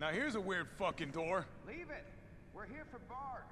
Now here's a weird fucking door. Leave it. We're here for Bard.